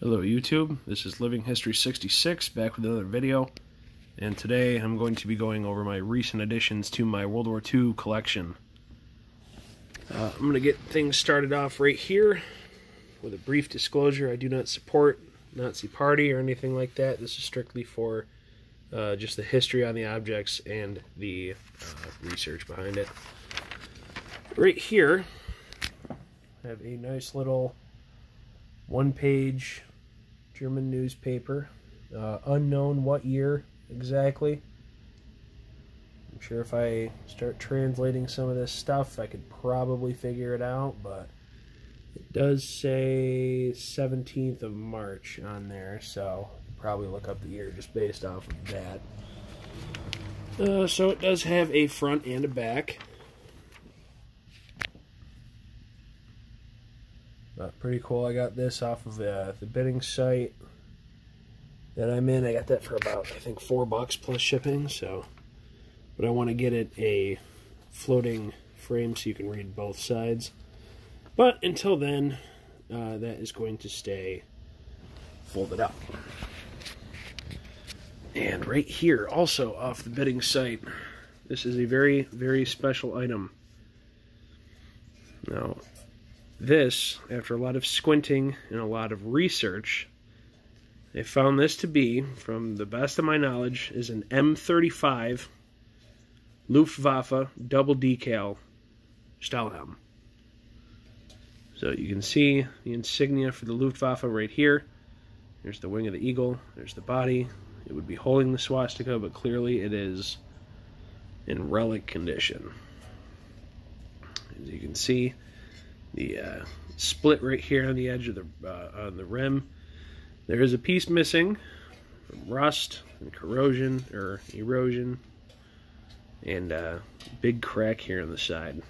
Hello YouTube, this is Living History 66 back with another video and today I'm going to be going over my recent additions to my World War II collection. Uh, I'm going to get things started off right here with a brief disclosure. I do not support Nazi Party or anything like that. This is strictly for uh, just the history on the objects and the uh, research behind it. Right here I have a nice little one page German newspaper. Uh, unknown what year exactly. I'm sure if I start translating some of this stuff, I could probably figure it out, but it does say 17th of March on there, so probably look up the year just based off of that. Uh, so it does have a front and a back. But pretty cool. I got this off of uh, the bidding site that I'm in. I got that for about, I think, four bucks plus shipping. So, But I want to get it a floating frame so you can read both sides. But until then, uh, that is going to stay folded up. And right here, also off the bidding site, this is a very, very special item. Now, this, after a lot of squinting and a lot of research, I found this to be, from the best of my knowledge, is an M35 Luftwaffe double decal Stahlhelm. So you can see the insignia for the Luftwaffe right here. There's the wing of the eagle. There's the body. It would be holding the swastika, but clearly it is in relic condition. As you can see, the uh, split right here on the edge of the uh, on the rim. There is a piece missing from rust and corrosion or erosion, and uh, big crack here on the side.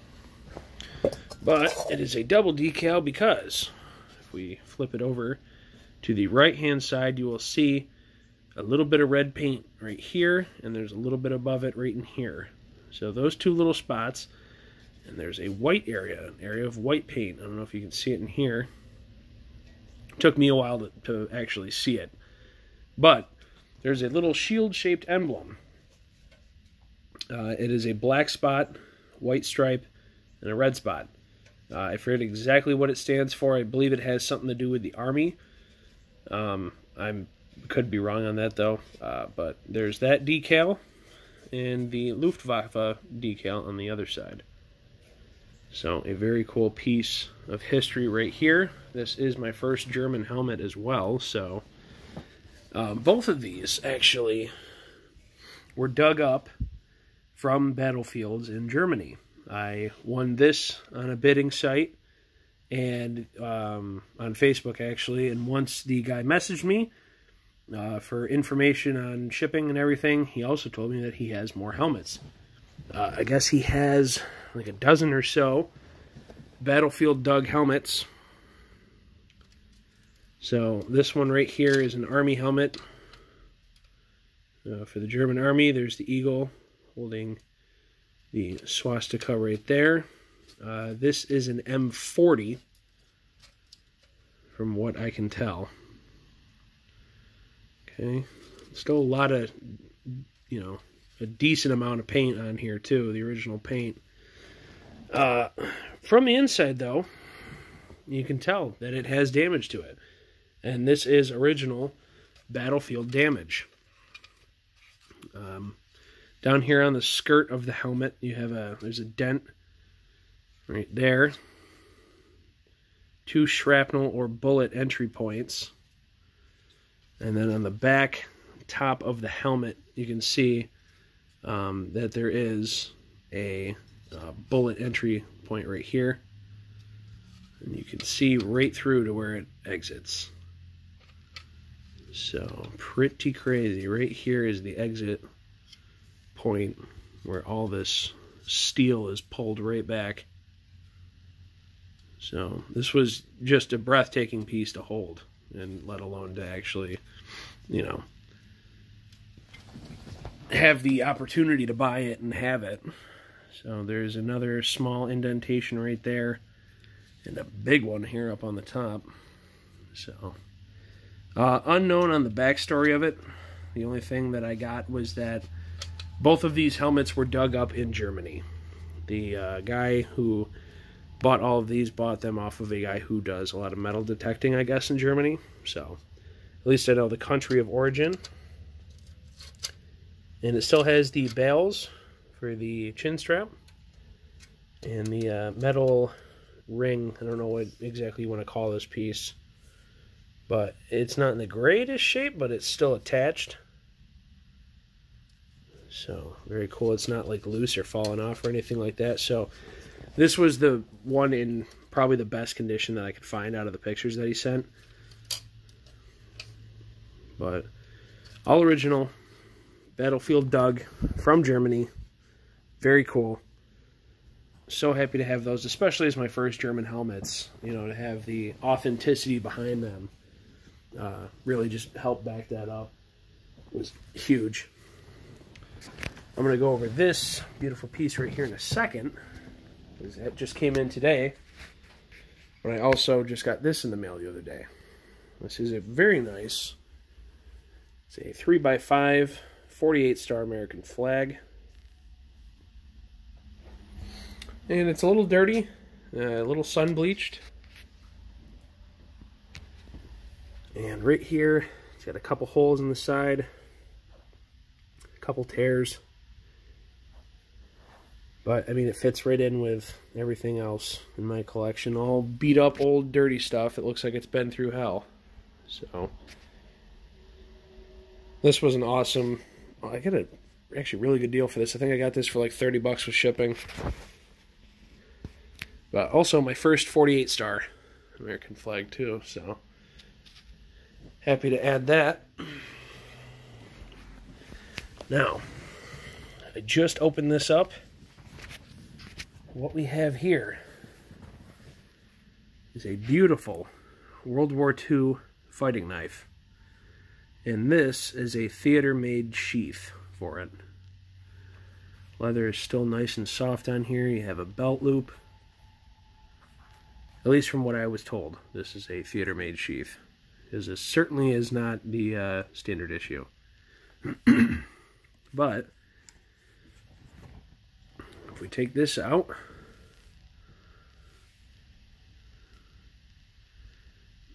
But it is a double decal because if we flip it over to the right hand side, you will see a little bit of red paint right here, and there's a little bit above it right in here. So those two little spots and there's a white area, an area of white paint. I don't know if you can see it in here. It took me a while to, to actually see it. But there's a little shield-shaped emblem. Uh, it is a black spot, white stripe, and a red spot. Uh, I forget exactly what it stands for. I believe it has something to do with the Army. Um, I could be wrong on that, though. Uh, but there's that decal and the Luftwaffe decal on the other side. So a very cool piece of history right here. This is my first German helmet as well, so um, both of these actually were dug up from battlefields in Germany. I won this on a bidding site and um, on Facebook actually, and once the guy messaged me uh, for information on shipping and everything, he also told me that he has more helmets. Uh, I guess he has like a dozen or so battlefield dug helmets. So this one right here is an army helmet uh, for the German army. There's the eagle holding the swastika right there. Uh, this is an M40 from what I can tell. Okay, still a lot of, you know, a decent amount of paint on here too, the original paint. Uh, from the inside, though, you can tell that it has damage to it. And this is original battlefield damage. Um, down here on the skirt of the helmet, you have a there's a dent right there. Two shrapnel or bullet entry points. And then on the back top of the helmet, you can see um, that there is a uh, bullet entry point right here. And you can see right through to where it exits. So pretty crazy. Right here is the exit point where all this steel is pulled right back. So this was just a breathtaking piece to hold and let alone to actually, you know, have the opportunity to buy it and have it. So there's another small indentation right there and a big one here up on the top. So Uh, unknown on the backstory of it. The only thing that I got was that both of these helmets were dug up in Germany. The uh, guy who bought all of these bought them off of a guy who does a lot of metal detecting, I guess, in Germany. So, at least I know the country of origin. And it still has the bales for the chin strap and the uh, metal ring. I don't know what exactly you want to call this piece, but it's not in the greatest shape, but it's still attached. So very cool. It's not like loose or falling off or anything like that. So this was the one in probably the best condition that I could find out of the pictures that he sent. But all original Battlefield dug from Germany. Very cool. So happy to have those, especially as my first German helmets. You know, to have the authenticity behind them. Uh, really just helped back that up. It was huge. I'm going to go over this beautiful piece right here in a second. Because just came in today. But I also just got this in the mail the other day. This is a very nice, it's a 3x5 48 star American flag. And it's a little dirty, uh, a little sun bleached. And right here, it's got a couple holes in the side, a couple tears. But, I mean, it fits right in with everything else in my collection. All beat up, old, dirty stuff. It looks like it's been through hell. So, this was an awesome... Oh, I got a actually really good deal for this. I think I got this for like 30 bucks with shipping. But also my first 48 star American flag too, so happy to add that. Now, I just opened this up what we have here is a beautiful World War II fighting knife. And this is a theater-made sheath for it. Leather is still nice and soft on here. You have a belt loop. At least from what I was told, this is a theater-made sheath. Because this certainly is not the uh, standard issue. but if we take this out,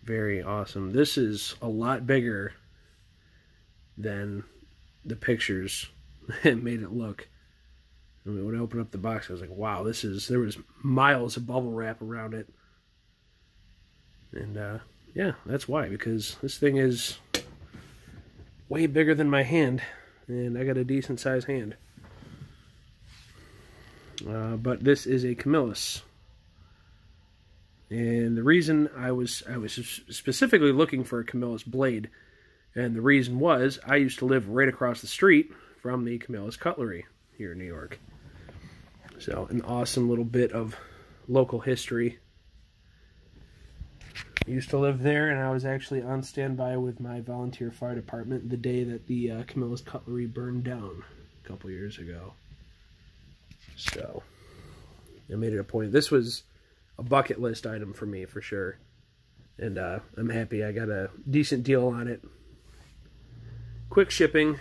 very awesome. This is a lot bigger than the pictures made it look. I mean, when I opened up the box, I was like, wow, this is, there was miles of bubble wrap around it. And, uh, yeah, that's why, because this thing is way bigger than my hand, and I got a decent sized hand. Uh, but this is a Camillus. And the reason I was I was specifically looking for a Camillus blade, and the reason was I used to live right across the street from the Camillus Cutlery here in New York. So an awesome little bit of local history. I used to live there, and I was actually on standby with my volunteer fire department the day that the uh, Camillus Cutlery burned down a couple years ago. So, I made it a point. This was a bucket list item for me, for sure. And uh, I'm happy I got a decent deal on it. Quick shipping.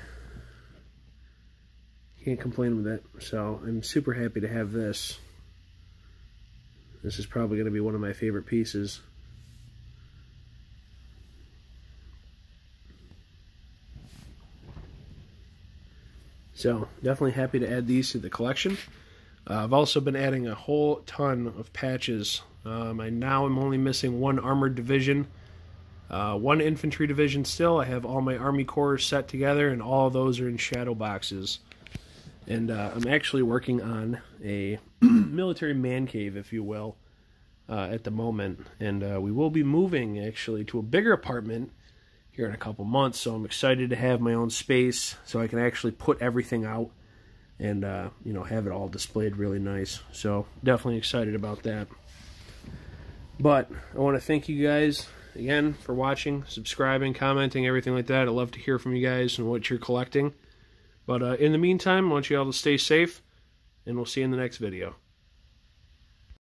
Can't complain with it. So, I'm super happy to have this. This is probably going to be one of my favorite pieces. So, definitely happy to add these to the collection. Uh, I've also been adding a whole ton of patches. Um, I now am only missing one armored division, uh, one infantry division still. I have all my army corps set together, and all those are in shadow boxes. And uh, I'm actually working on a military man cave, if you will, uh, at the moment. And uh, we will be moving actually to a bigger apartment here in a couple months. So I'm excited to have my own space so I can actually put everything out and uh, you know have it all displayed really nice. So definitely excited about that. But I want to thank you guys again for watching, subscribing, commenting, everything like that. I love to hear from you guys and what you're collecting. But uh, in the meantime, I want you all to stay safe, and we'll see you in the next video.